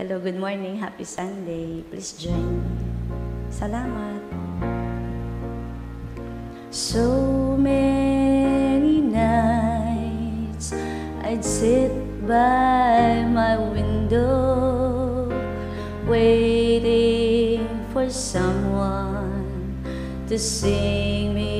Hello, good morning. Happy Sunday. Please join me. Salamat. So many nights I'd sit by my window waiting for someone to sing me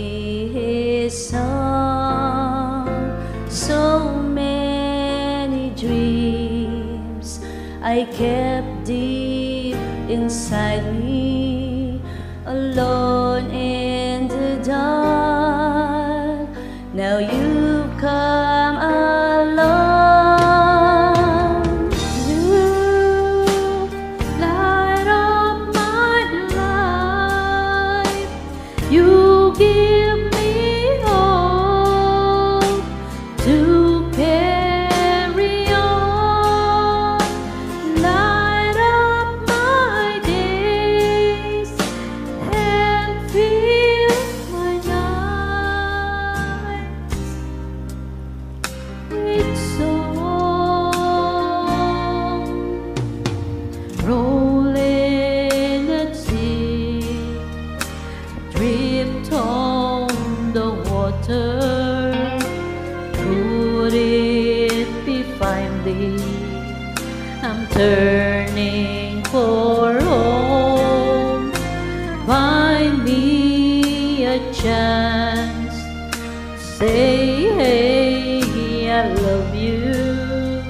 I kept deep inside me, alone in the dark. Now you've come along. You light up my life. You give Could it be finally? I'm turning for home. Find me a chance. Say, hey, I love you.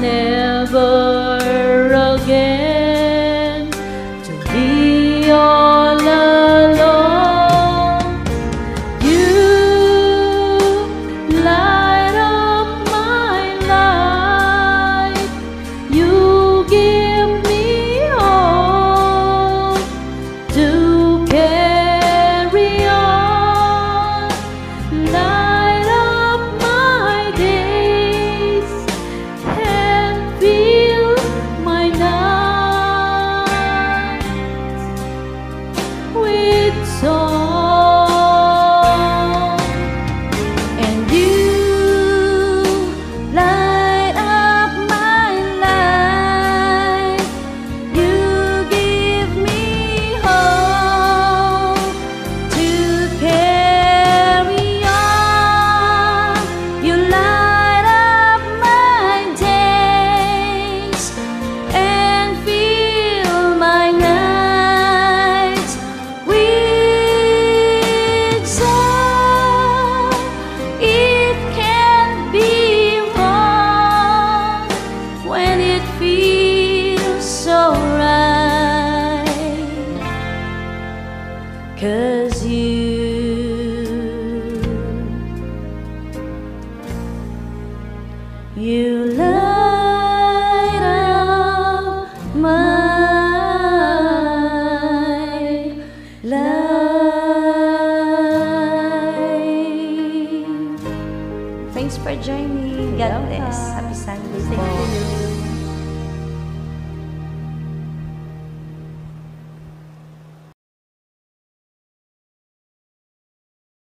Never Cause you You light up my life. Thanks for joining. God bless. Happy Sunday po.